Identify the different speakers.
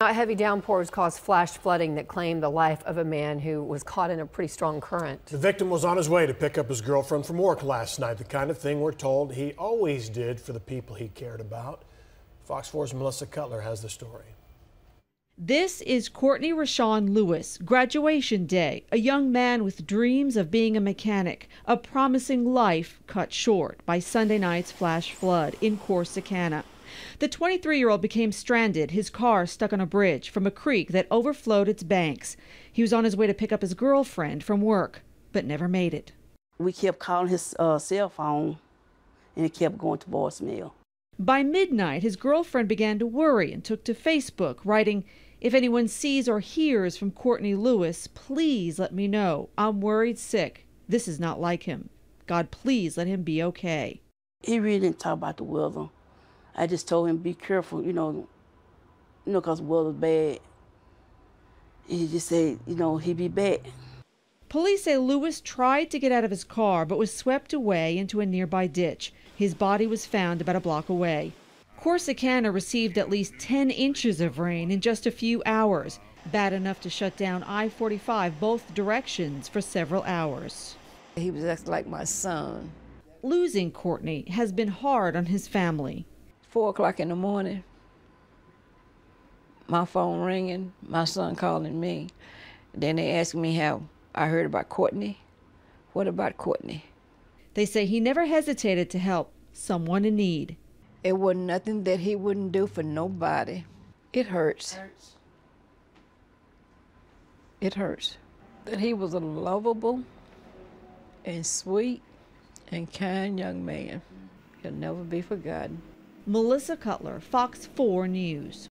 Speaker 1: Heavy downpours caused flash flooding that claimed the life of a man who was caught in a pretty strong current.
Speaker 2: The victim was on his way to pick up his girlfriend from work last night, the kind of thing we're told he always did for the people he cared about. Fox 4's Melissa Cutler has the story.
Speaker 3: This is Courtney Rashawn Lewis, graduation day, a young man with dreams of being a mechanic, a promising life cut short by Sunday night's flash flood in Corsicana. The 23 year old became stranded, his car stuck on a bridge from a creek that overflowed its banks. He was on his way to pick up his girlfriend from work, but never made it.
Speaker 4: We kept calling his uh, cell phone, and it kept going to voicemail.
Speaker 3: By midnight, his girlfriend began to worry and took to Facebook, writing, If anyone sees or hears from Courtney Lewis, please let me know. I'm worried sick. This is not like him. God, please let him be okay.
Speaker 4: He really didn't talk about the weather. I just told him be careful, you know, you know, cause is bad. And he just said, you know, he'd be back.
Speaker 3: Police say Lewis tried to get out of his car but was swept away into a nearby ditch. His body was found about a block away. Corsicana received at least 10 inches of rain in just a few hours, bad enough to shut down I 45 both directions for several hours.
Speaker 5: He was acting like my son.
Speaker 3: Losing Courtney has been hard on his family
Speaker 5: four o'clock in the morning, my phone ringing, my son calling me. Then they asked me how I heard about Courtney. What about Courtney?
Speaker 3: They say he never hesitated to help someone in need.
Speaker 5: It wasn't nothing that he wouldn't do for nobody. It hurts. It hurts. It hurts. That he was a lovable and sweet and kind young man. He'll never be forgotten.
Speaker 3: Melissa Cutler, Fox 4 News.